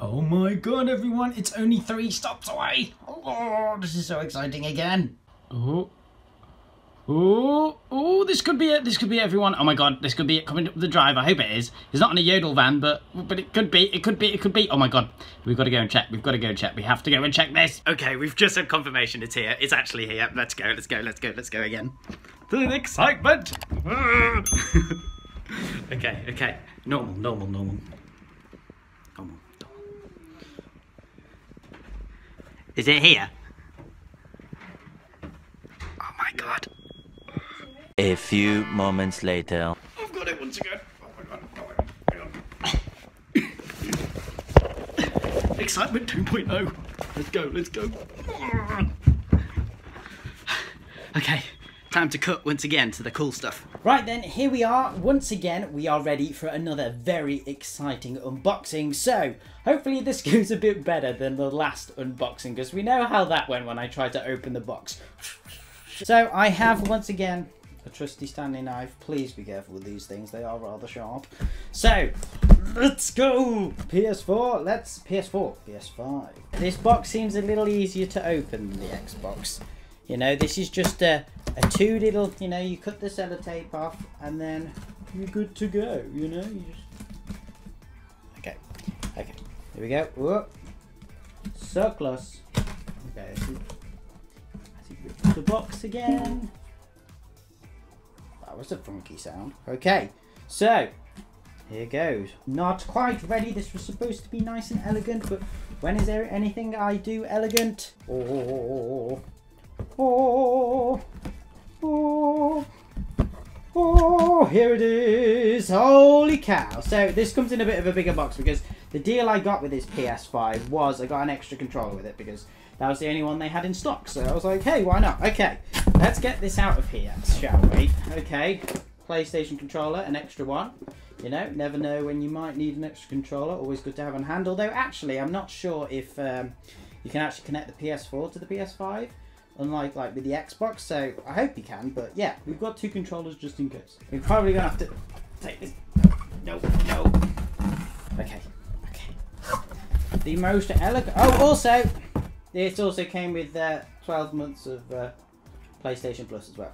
Oh my god, everyone, it's only three stops away. Oh, this is so exciting again. Oh. Oh, oh, this could be it. This could be everyone. Oh my god, this could be it coming up the drive. I hope it is. It's not on a yodel van, but but it could be. It could be. It could be. Oh my god, we've got to go and check. We've got to go and check. We have to go and check this. Okay, we've just had confirmation it's here. It's actually here. Let's go. Let's go. Let's go. Let's go again. The excitement. okay. Okay. Normal. Normal. Normal. Normal. Normal. Is it here? Oh my god. A few moments later. I've got it once again. Oh my god. Oh my god. Excitement 2.0. Let's go, let's go. Okay, time to cut once again to the cool stuff. Right then, here we are. Once again, we are ready for another very exciting unboxing. So, hopefully this goes a bit better than the last unboxing, because we know how that went when I tried to open the box. So, I have once again a trusty Stanley knife. Please be careful with these things, they are rather sharp. So, let's go! PS4, let's... PS4, PS5. This box seems a little easier to open than the Xbox. You know, this is just a, a two little, you know, you cut the sellotape off and then you're good to go, you know? You just... Okay, okay, here we go. So close. Okay, the box again. That was a funky sound. Okay, so here goes. Not quite ready. This was supposed to be nice and elegant, but when is there anything I do elegant? Oh, oh, oh, oh, here it is. Holy cow. So this comes in a bit of a bigger box because the deal I got with this PS5 was I got an extra controller with it because that was the only one they had in stock. So I was like, hey, why not? Okay, let's get this out of here, shall we? Okay, PlayStation controller, an extra one. You know, never know when you might need an extra controller. Always good to have on hand. Although, actually, I'm not sure if um, you can actually connect the PS4 to the PS5, unlike like with the Xbox. So I hope you can. But yeah, we've got two controllers just in case. We're probably gonna have to take this. No, no. Okay, okay. The most elegant. Oh, also, this also came with uh, 12 months of uh, PlayStation Plus as well.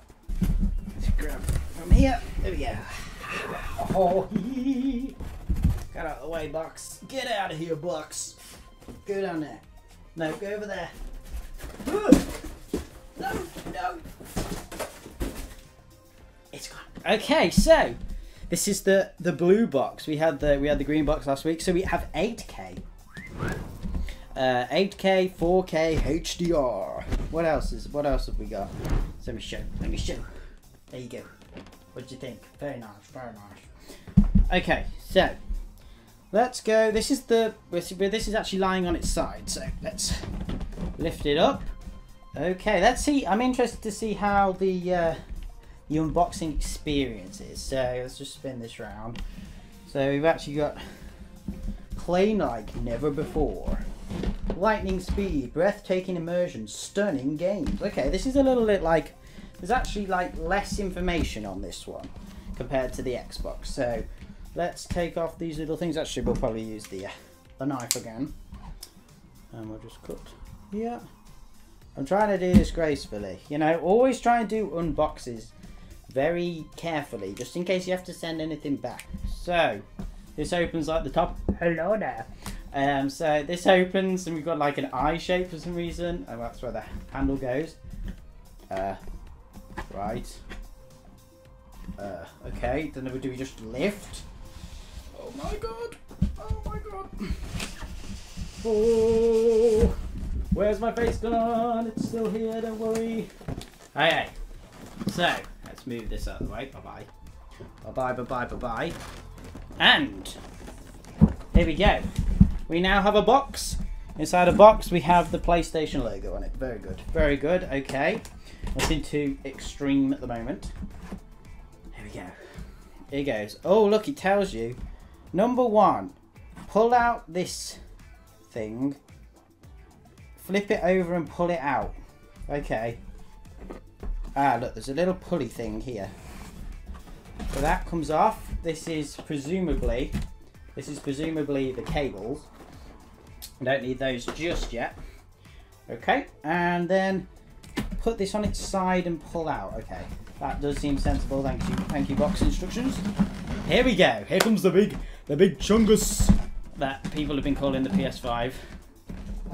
Let's grab from here. There we go. Oh, Get out of the way, Box. Get out of here, Box. Go down there. No, go over there. No, no. It's gone. Okay, so this is the the blue box. We had the we had the green box last week, so we have 8K. Uh, 8K, 4K, HDR. What else is? What else have we got? So let me show. Let me show. There you go. What do you think? Very nice. Very nice. Okay, so let's go. This is the. This is actually lying on its side. So let's lift it up. Okay, let's see. I'm interested to see how the uh, the unboxing experience is. So let's just spin this round. So we've actually got play like never before. Lightning speed, breathtaking immersion, stunning games. Okay, this is a little bit like, there's actually like less information on this one compared to the Xbox. So let's take off these little things. Actually, we'll probably use the, uh, the knife again. And we'll just cut here. I'm trying to do this gracefully. You know, always try and do unboxes very carefully, just in case you have to send anything back. So, this opens like the top. Hello there. Um, so this opens and we've got like an eye shape for some reason. And that's where the handle goes. Uh, right. Uh, okay, then do we just lift? Oh my god. Oh my god. Oh, where's my face gone? It's still here, don't worry. Okay, so let's move this out of the way. Bye bye. Bye bye, bye bye, bye bye. And here we go. We now have a box. Inside a box, we have the PlayStation logo on it. Very good. Very good. Okay. Nothing too extreme at the moment. Here we go. Here goes. Oh, look, it tells you. Number one, pull out this thing, flip it over and pull it out. Okay. Ah, look, there's a little pulley thing here. So that comes off. This is presumably, this is presumably the cables. I don't need those just yet. Okay, and then put this on its side and pull out. Okay, that does seem sensible. Thank you, thank you. Box instructions. Here we go. Here comes the big, the big chungus that people have been calling the PS5.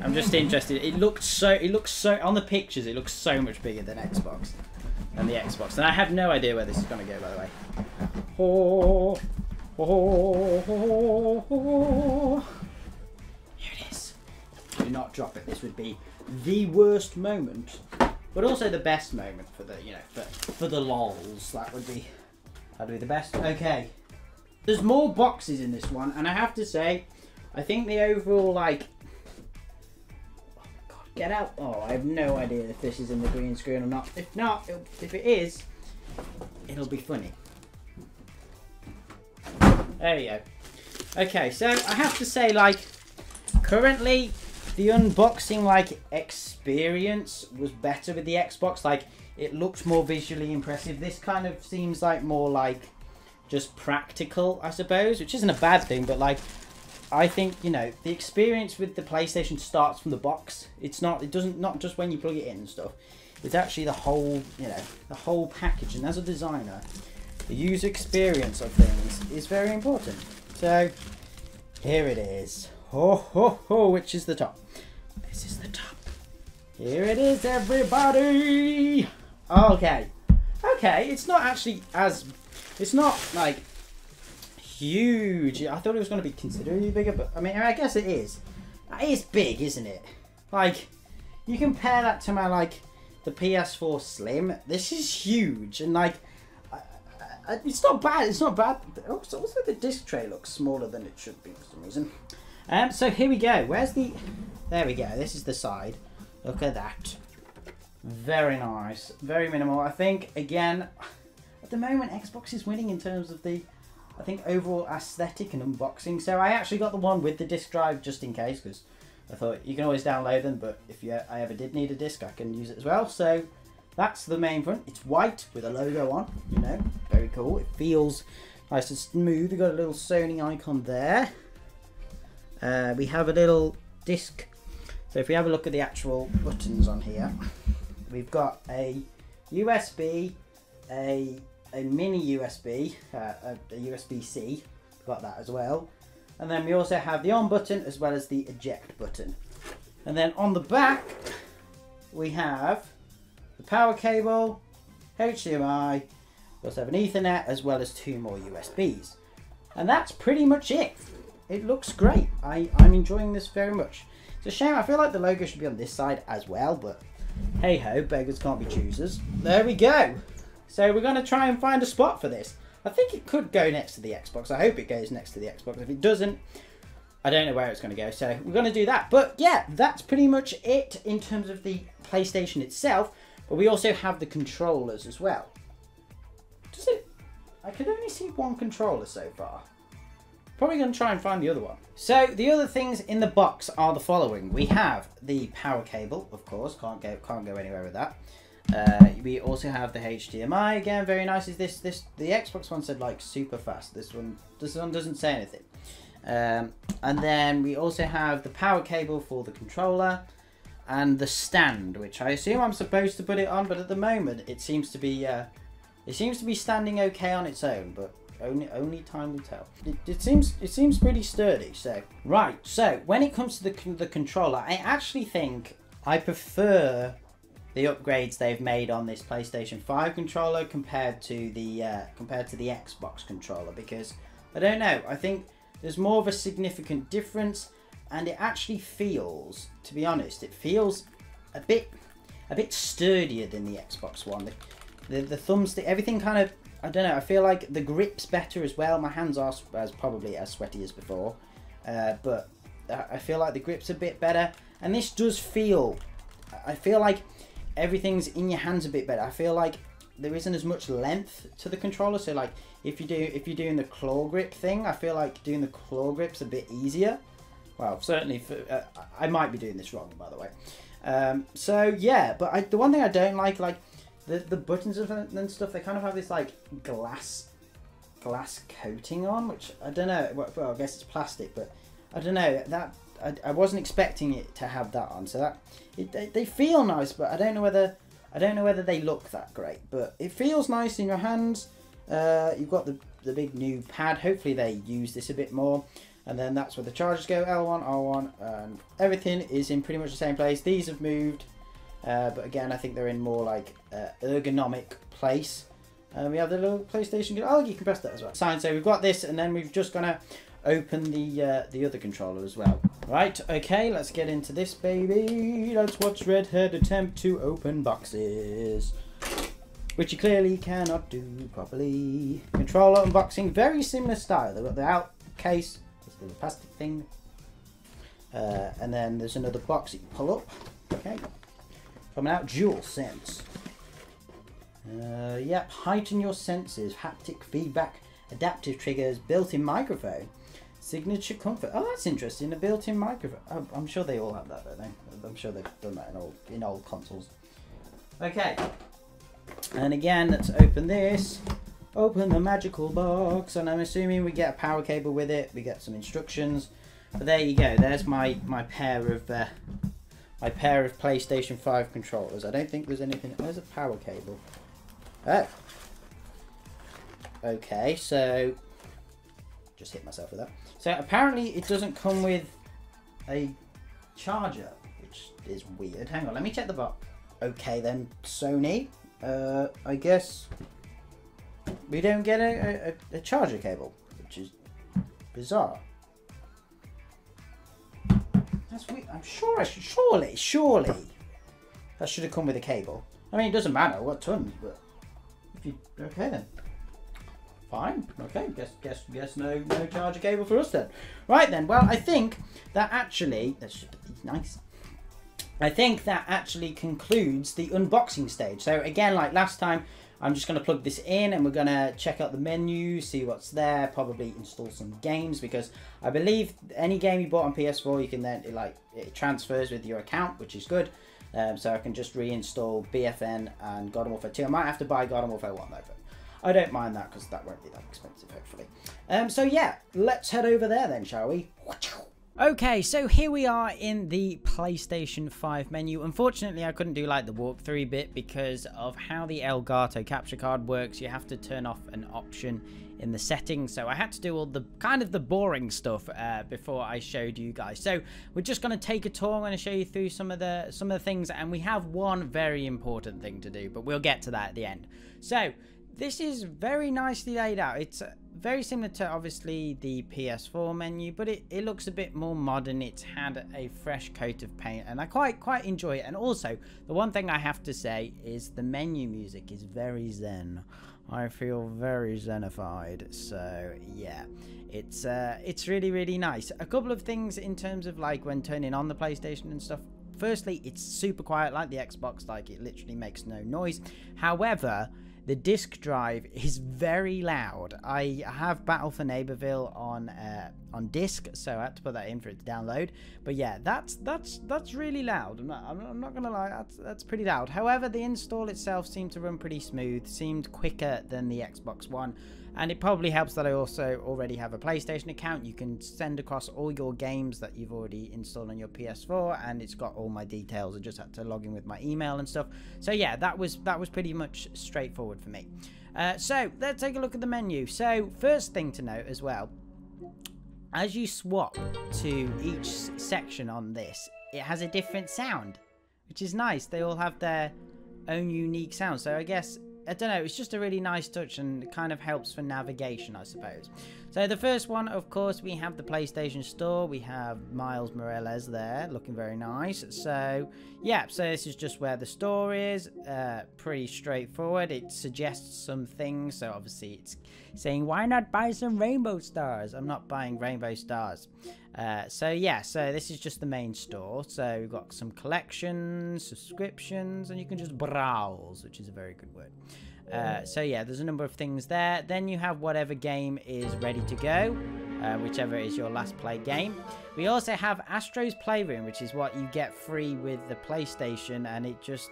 I'm just interested. It looks so. It looks so on the pictures. It looks so much bigger than Xbox, than the Xbox. And I have no idea where this is going to go. By the way. Oh, oh, oh, oh. Here it is. Do not drop it. This would be the worst moment, but also the best moment for the you know for for the lols. That would be that'd be the best. Okay. There's more boxes in this one, and I have to say, I think the overall like Get out. Oh, I have no idea if this is in the green screen or not. If not, if it is, it'll be funny. There we go. Okay, so I have to say, like, currently, the unboxing, like, experience was better with the Xbox. Like, it looks more visually impressive. This kind of seems like more like just practical, I suppose, which isn't a bad thing, but like I think you know the experience with the PlayStation starts from the box. It's not. It doesn't. Not just when you plug it in and stuff. It's actually the whole. You know, the whole package. And as a designer, the user experience of things is very important. So here it is. Ho ho ho! Which is the top? This is the top. Here it is, everybody. Okay. Okay. It's not actually as. It's not like huge. I thought it was going to be considerably bigger, but I mean, I guess it is. It is big, isn't it? Like, you compare that to my, like, the PS4 Slim. This is huge, and, like, I, I, it's not bad. It's not bad. Also, also, the disc tray looks smaller than it should be for some reason. Um, so here we go. Where's the... There we go. This is the side. Look at that. Very nice. Very minimal. I think, again, at the moment, Xbox is winning in terms of the I think overall aesthetic and unboxing. So I actually got the one with the disc drive just in case because I thought you can always download them, but if you, I ever did need a disc, I can use it as well. So that's the main front. It's white with a logo on, you know, very cool. It feels nice and smooth. We've got a little Sony icon there. Uh, we have a little disc. So if we have a look at the actual buttons on here, we've got a USB, a a mini USB, uh, a, a USB-C, got that as well. And then we also have the on button as well as the eject button. And then on the back, we have the power cable, HDMI, we also have an Ethernet as well as two more USBs. And that's pretty much it. It looks great. I, I'm enjoying this very much. It's a shame, I feel like the logo should be on this side as well, but hey ho, beggars can't be choosers. There we go. So we're going to try and find a spot for this. I think it could go next to the Xbox. I hope it goes next to the Xbox. If it doesn't, I don't know where it's going to go. So we're going to do that. But yeah, that's pretty much it in terms of the PlayStation itself. But we also have the controllers as well. Does it? I could only see one controller so far. Probably going to try and find the other one. So the other things in the box are the following. We have the power cable, of course. Can't go, can't go anywhere with that. Uh, we also have the HDMI again. Very nice. Is this this the Xbox one said like super fast. This one this one doesn't say anything. Um, and then we also have the power cable for the controller and the stand, which I assume I'm supposed to put it on, but at the moment it seems to be uh, it seems to be standing okay on its own, but only only time will tell. It, it seems it seems pretty sturdy. So right. So when it comes to the the controller, I actually think I prefer the upgrades they've made on this PlayStation 5 controller compared to the uh, compared to the Xbox controller because I don't know I think there's more of a significant difference and it actually feels to be honest it feels a bit a bit sturdier than the Xbox one. The, the, the thumbstick everything kind of I don't know I feel like the grip's better as well. My hands are as probably as sweaty as before uh, but I feel like the grip's a bit better and this does feel I feel like everything's in your hands a bit better. I feel like there isn't as much length to the controller. So like if you do if you're doing the claw grip thing, I feel like doing the claw grip's a bit easier. Well, certainly for uh, I might be doing this wrong by the way. Um, so yeah, but I, the one thing I don't like like the the buttons and stuff they kind of have this like glass glass coating on, which I don't know. Well, I guess it's plastic, but I don't know that I, I wasn't expecting it to have that on. So that it, they, they feel nice, but I don't know whether I don't know whether they look that great. But it feels nice in your hands. Uh, you've got the the big new pad. Hopefully they use this a bit more. And then that's where the chargers go, L1, R1, and everything is in pretty much the same place. These have moved, uh, but again, I think they're in more like uh, ergonomic place. And we have the little PlayStation. Oh, you can press that as well. Sign. So we've got this, and then we've just gonna open the uh, the other controller as well. Right. Okay. Let's get into this baby. Let's watch Redhead attempt to open boxes, which he clearly cannot do properly. Controller unboxing, very similar style. They've got the out case, this little plastic thing, uh, and then there's another box that you pull up. Okay. Coming out, Dual Sense. Uh, yep, heighten your senses, haptic feedback, adaptive triggers, built-in microphone, signature comfort. Oh, that's interesting. A built-in microphone. Oh, I'm sure they all have that, don't they? I'm sure they've done that in old in old consoles. Okay. And again, let's open this. Open the magical box, and I'm assuming we get a power cable with it. We get some instructions. But there you go. There's my my pair of uh, my pair of PlayStation 5 controllers. I don't think there's anything. There's a power cable. Oh. Okay, so... Just hit myself with that. So apparently it doesn't come with a charger, which is weird. Hang on, let me check the box. Okay then, Sony. Uh, I guess we don't get a, a, a charger cable, which is bizarre. That's weird. I'm sure I should, surely, surely, that should have come with a cable. I mean, it doesn't matter what tons, but if you, okay then. Fine. Okay. Guess guess guess no no charger cable for us then. Right then. Well, I think that actually that's nice. I think that actually concludes the unboxing stage. So again, like last time, I'm just going to plug this in and we're going to check out the menu, see what's there, probably install some games because I believe any game you bought on PS4, you can then, it, like, it transfers with your account, which is good. Um, so I can just reinstall BFN and Garden Warfare 2. I might have to buy Garden Warfare 1 though, but I don't mind that because that won't be that expensive, hopefully. Um, so yeah, let's head over there then, shall we? Okay, so here we are in the PlayStation 5 menu. Unfortunately, I couldn't do like the walkthrough bit because of how the Elgato capture card works. You have to turn off an option in the settings. So I had to do all the kind of the boring stuff uh, before I showed you guys. So we're just going to take a tour. I'm going to show you through some of the some of the things, and we have one very important thing to do, but we'll get to that at the end. So this is very nicely laid out. It's uh, very similar to obviously the PS4 menu, but it, it looks a bit more modern. It's had a fresh coat of paint and I quite quite enjoy it. And also, the one thing I have to say is the menu music is very zen. I feel very zenified. So yeah, it's uh, it's really really nice. A couple of things in terms of like when turning on the PlayStation and stuff. Firstly, it's super quiet like the Xbox. Like it literally makes no noise. However, the disk drive is very loud. I have Battle for Neighborville on uh, on disk, so I had to put that in for it to download. But yeah, that's that's that's really loud. I'm not, I'm not gonna lie, that's that's pretty loud. However, the install itself seemed to run pretty smooth, seemed quicker than the Xbox One. And it probably helps that I also already have a PlayStation account. You can send across all your games that you've already installed on your PS4 and it's got all my details. I just had to log in with my email and stuff. So yeah, that was that was pretty much straightforward for me. Uh, so let's take a look at the menu. So first thing to note as well, as you swap to each section on this, it has a different sound, which is nice. They all have their own unique sound. So I guess I don't know, it's just a really nice touch and it kind of helps for navigation, I suppose. So the first one, of course, we have the PlayStation Store. We have Miles Morales there, looking very nice. So, yeah, so this is just where the store is. Uh, pretty straightforward. It suggests some things. So obviously it's saying, why not buy some rainbow stars? I'm not buying rainbow stars. Uh, so yeah, so this is just the main store. So we've got some collections, subscriptions, and you can just browse, which is a very good word. Uh, so yeah, there's a number of things there. Then you have whatever game is ready to go, uh, whichever is your last play game. We also have Astro's Playroom, which is what you get free with the PlayStation, and it just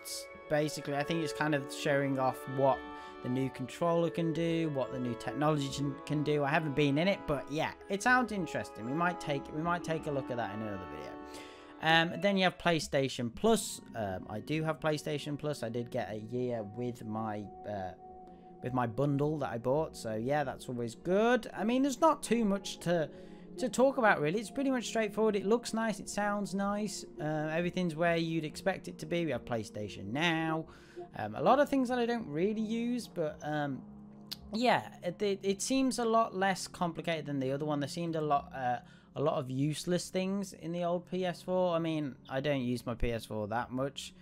basically, I think it's kind of showing off what the new controller can do, what the new technology can do. I haven't been in it, but yeah, it sounds interesting. We might take we might take a look at that in another video. Um, then you have PlayStation Plus. Um, I do have PlayStation Plus. I did get a year with my uh, with my bundle that I bought. So yeah, that's always good. I mean, there's not too much to to talk about really. It's pretty much straightforward. It looks nice. It sounds nice. Uh, everything's where you'd expect it to be. We have PlayStation Now. Um, a lot of things that I don't really use, but um, yeah, it, it, it, seems a lot less complicated than the other one. There seemed a lot uh, a lot of useless things in the old PS4. I mean, I don't use my PS4 that much.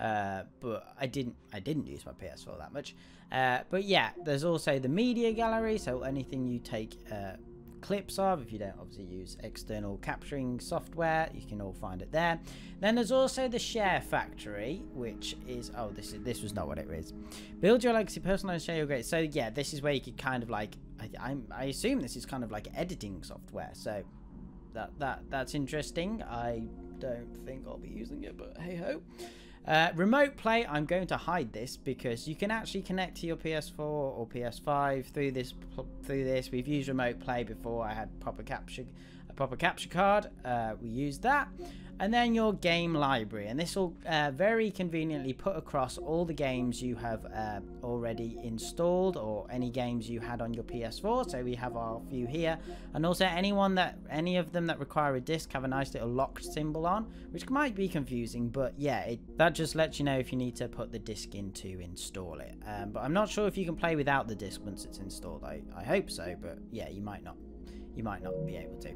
Uh, but I didn't I didn't use my PS4 that much. Uh, but yeah, there's also the media gallery, so anything you take uh, clips of, if you don't obviously use external capturing software, you can all find it there. Then there's also the share factory, which is oh this is this was not what it is. Build your legacy, personalize, share your great. So yeah, this is where you could kind of like I, I'm, I assume this is kind of like editing software. So that that that's interesting. I don't think I'll be using it, but hey ho. Uh, remote play, I'm going to hide this because you can actually connect to your PS4 or PS5 through this. Through this, we've used remote play before. I had proper capture, a proper capture card. Uh, we use that, and then your game library and this will uh, very conveniently put across all the games you have uh, already installed or any games you had on your PS4 so we have our few here. And also anyone that any of them that require a disc have a nice little locked symbol on which might be confusing but yeah it, that just lets you know if you need to put the disc in to install it. Um, but I'm not sure if you can play without the disc once it's installed. I, I hope so but yeah you might not you might not be able to.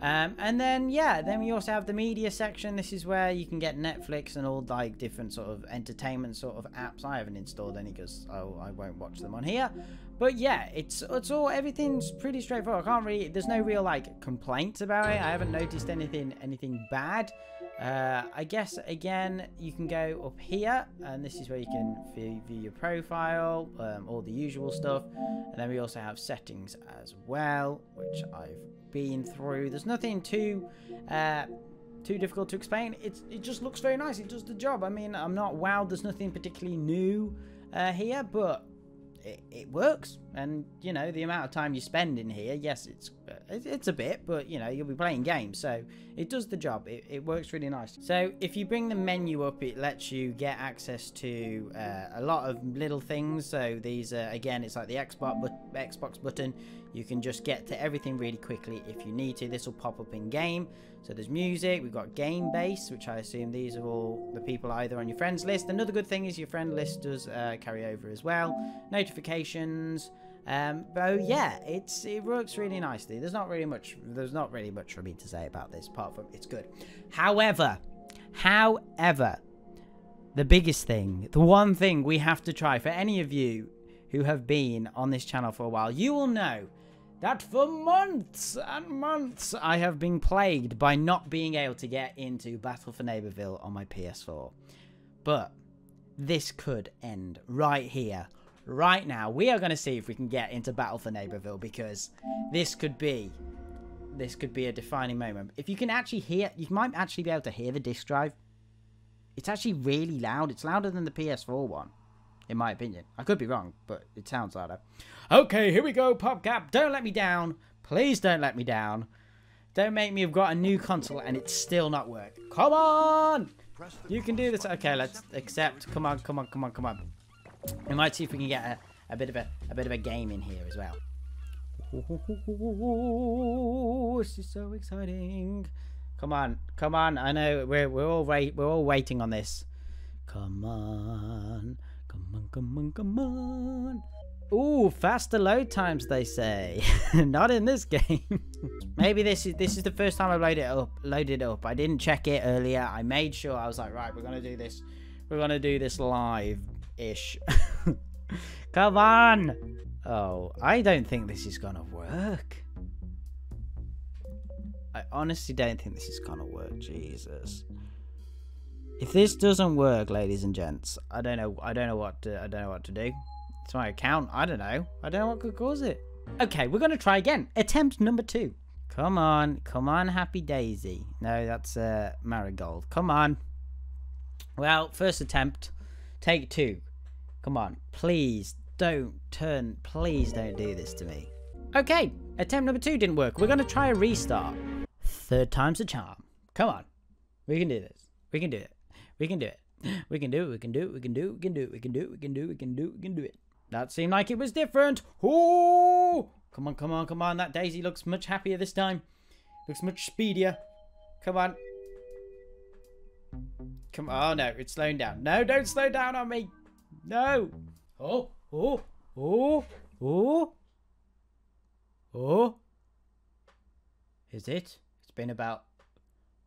Um, and then, yeah, then we also have the media section. This is where you can get Netflix and all like different sort of entertainment sort of apps. I haven't installed any because oh, I won't watch them on here. But yeah, it's it's all everything's pretty straightforward. I can't really. There's no real like complaints about it. I haven't noticed anything anything bad. Uh, I guess again you can go up here, and this is where you can view, view your profile, um, all the usual stuff, and then we also have settings as well, which I've been through. There's nothing too. Uh, too difficult to explain. It's, it just looks very nice. It does the job. I mean, I'm not wowed. There's nothing particularly new uh, here, but it, it works. And, you know, the amount of time you spend in here, yes, it's it's a bit, but, you know, you'll be playing games. So it does the job. It, it works really nice. So if you bring the menu up, it lets you get access to uh, a lot of little things. So these, uh, again, it's like the Xbox, but Xbox button. You can just get to everything really quickly if you need to. This will pop up in game. So there's music, we've got game base, which I assume these are all the people either on your friends list. Another good thing is your friend list does uh, carry over as well. Notifications. Um, but yeah, it's it works really nicely. There's not really much. There's not really much for me to say about this, apart from it's good. However, however, the biggest thing, the one thing we have to try for any of you who have been on this channel for a while, you will know that for months and months I have been plagued by not being able to get into Battle for Neighborville on my PS4. But this could end right here, right now. We are going to see if we can get into Battle for Neighborville because this could be this could be a defining moment. If you can actually hear, you might actually be able to hear the disk drive. It's actually really loud. It's louder than the PS4 one in my opinion. I could be wrong, but it sounds louder. Okay, here we go, PopCap. Don't let me down. Please don't let me down. Don't make me have got a new console and it's still not work. Come on! You can do this. Okay, let's accept. Come on, come on, come on, come on. We might see if we can get a, a bit of a, a bit of a game in here as well. Ooh, this is so exciting. Come on, come on. I know we're we're all wait we're all waiting on this. Come on. Come on, come on, come on. Ooh, faster load times, they say. Not in this game. Maybe this is this is the first time I loaded it up. Loaded it up. I didn't check it earlier. I made sure. I was like, right, we're gonna do this. We're gonna do this live-ish. Come on. Oh, I don't think this is gonna work. I honestly don't think this is gonna work. Jesus. If this doesn't work, ladies and gents, I don't know. I don't know what. To, I don't know what to do. It's my account. I don't know. I don't know what could cause it. Okay, we're gonna try again. Attempt number two. Come on, come on, Happy Daisy. No, that's uh, Marigold. Come on. Well, first attempt. Take two. Come on, please, don't turn. Please don't do this to me. Okay, attempt number two didn't work. We're going to try a restart. Third time's a charm. Come on. We can do this. We can do it. We can do it. We can do it. We can do it. We can do it. We can do it. We can do it. We can do it. We can do it. We can do it. That seemed like it was different. Oh! Come on, come on, come on. That Daisy looks much happier this time. Looks much speedier. Come on. Come on. Oh, no. It's slowing down. No, don't slow down on me. No. Oh, oh, oh, oh. Oh. Is it? It's been about,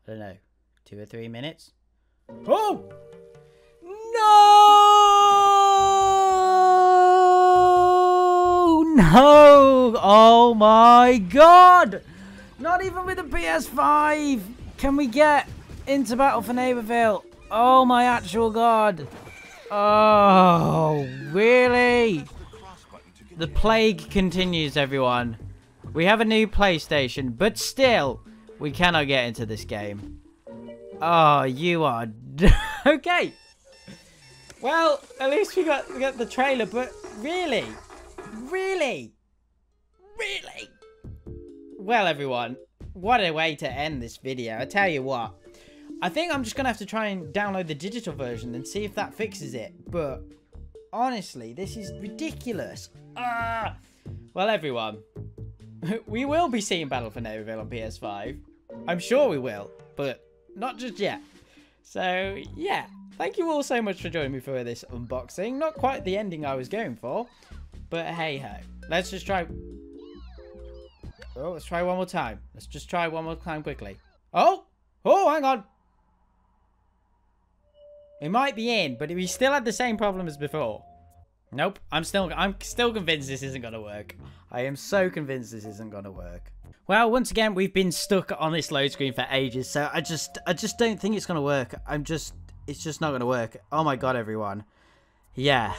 I don't know, two or three minutes. Oh! No! No! Oh my god! Not even with the PS5 can we get into Battle for Neighborville. Oh my actual god. Oh, really? The plague continues, everyone. We have a new PlayStation, but still, we cannot get into this game. Oh, you are... okay. Well, at least we got, we got the trailer, but really? Really? Really? Well, everyone, what a way to end this video. I tell you what. I think I'm just going to have to try and download the digital version and see if that fixes it. But, honestly, this is ridiculous. Ah! Well, everyone, we will be seeing Battle for Neighborville on PS5. I'm sure we will, but not just yet. So, yeah. Thank you all so much for joining me for this unboxing. Not quite the ending I was going for, but hey ho. Let's just try... Oh, let's try one more time. Let's just try one more time quickly. Oh! Oh, hang on! It might be in, but we still had the same problem as before. Nope, I'm still I'm still convinced this isn't gonna work. I am so convinced this isn't gonna work. Well, once again, we've been stuck on this load screen for ages, so I just I just don't think it's gonna work. I'm just it's just not gonna work. Oh my god, everyone. Yeah.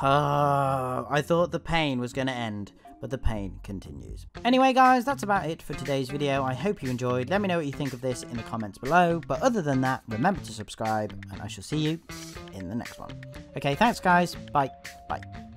Uh, I thought the pain was gonna end, but the pain continues. Anyway, guys, that's about it for today's video. I hope you enjoyed. Let me know what you think of this in the comments below. But other than that, remember to subscribe, and I shall see you in the next one. Okay, thanks, guys. Bye. Bye.